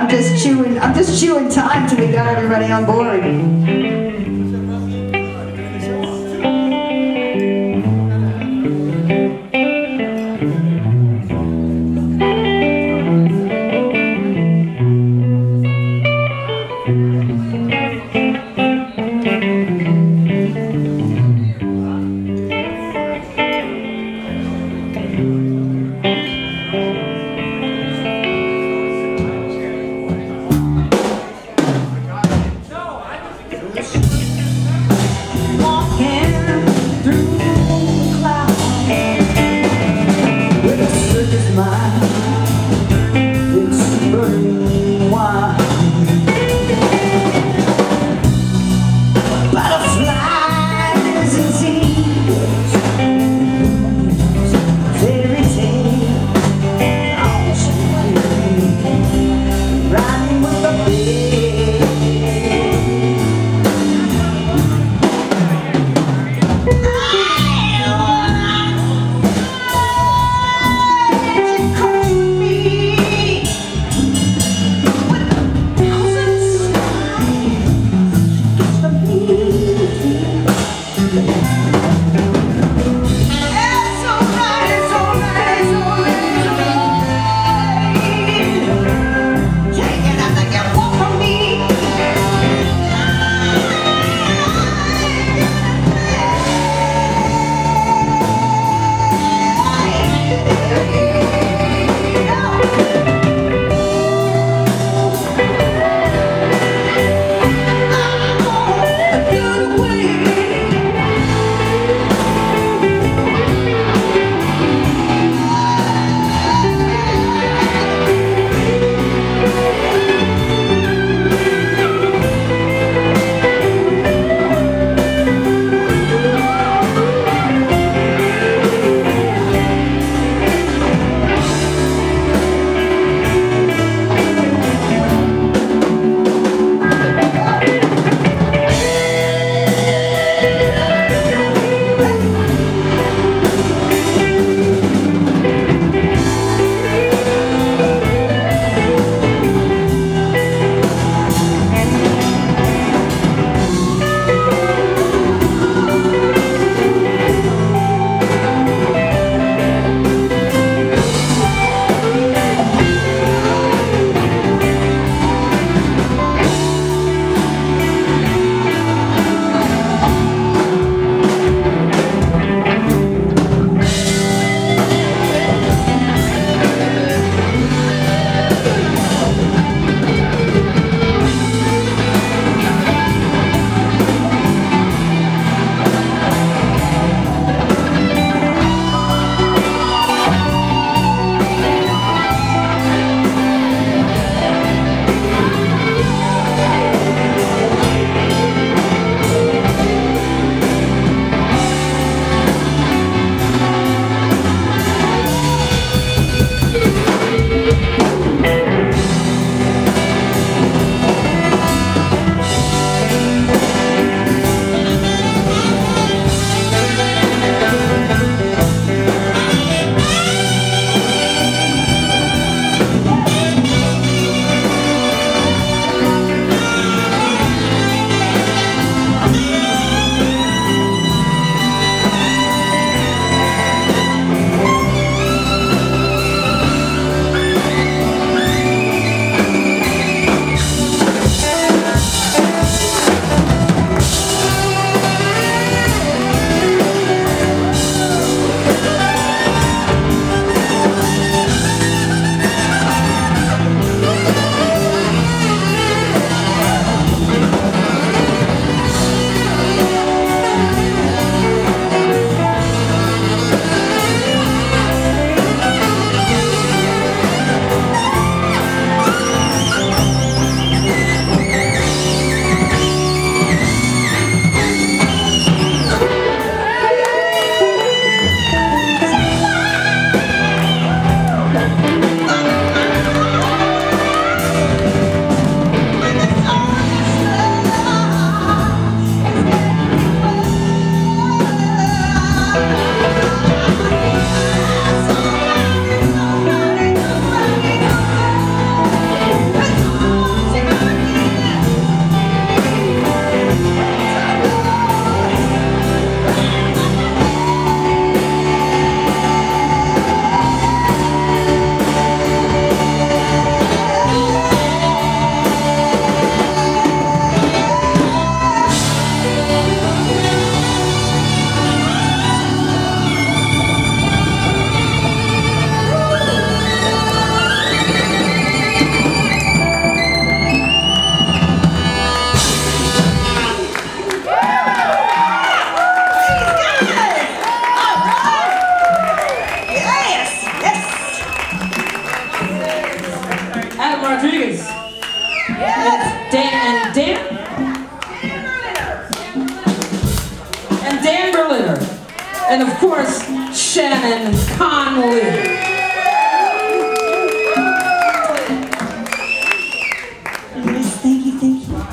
I'm just chewing. I'm just chewing time till we got everybody on board. And of course, Shannon Conley.